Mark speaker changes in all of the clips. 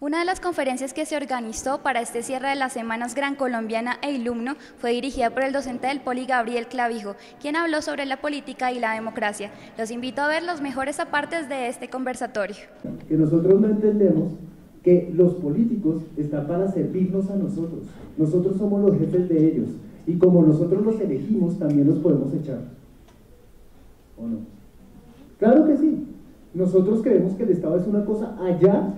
Speaker 1: Una de las conferencias que se organizó para este cierre de las semanas Gran Colombiana e Ilumno fue dirigida por el docente del Poli Gabriel Clavijo, quien habló sobre la política y la democracia. Los invito a ver los mejores apartes de este conversatorio.
Speaker 2: Que nosotros no entendemos que los políticos están para servirnos a nosotros. Nosotros somos los jefes de ellos. Y como nosotros los elegimos, también los podemos echar. ¿O no? Claro que sí. Nosotros creemos que el Estado es una cosa allá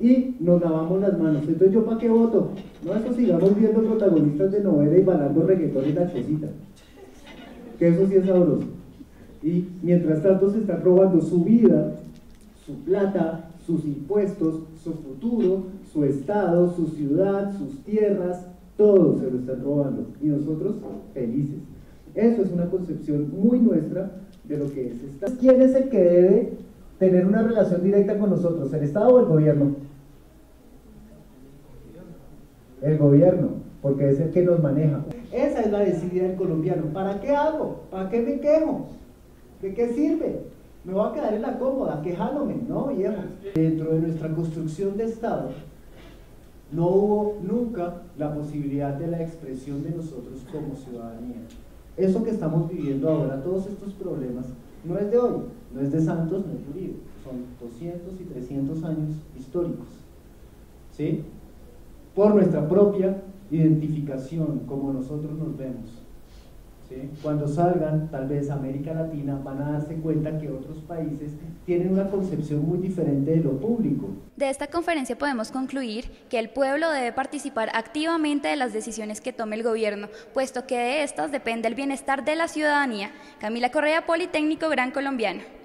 Speaker 2: y nos lavamos las manos. Entonces, ¿yo para qué voto? No, eso sigamos viendo protagonistas de novela y balando reggaetón en la chocita. Que eso sí es sabroso. Y mientras tanto se están robando su vida, su plata, sus impuestos, su futuro, su estado, su ciudad, sus tierras, todo se lo están robando. Y nosotros felices. Eso es una concepción muy nuestra de lo que es esta. ¿Quién es el que debe tener una relación directa con nosotros, el Estado o el gobierno? El gobierno, porque es el que nos maneja. Esa es la decidida del colombiano. ¿Para qué hago? ¿Para qué me quejo? ¿De qué sirve? Me voy a quedar en la cómoda, quejándome, ¿no, viejo? Dentro de nuestra construcción de Estado, no hubo nunca la posibilidad de la expresión de nosotros como ciudadanía. Eso que estamos viviendo ahora, todos estos problemas, no es de hoy, no es de Santos, no es de Uribe, son 200 y 300 años históricos. ¿Sí? Por nuestra propia identificación, como nosotros nos vemos. Cuando salgan, tal vez a América Latina, van a darse cuenta que otros países tienen una concepción muy diferente de lo público.
Speaker 1: De esta conferencia podemos concluir que el pueblo debe participar activamente de las decisiones que tome el gobierno, puesto que de estas depende el bienestar de la ciudadanía. Camila Correa, Politécnico Gran Colombiano.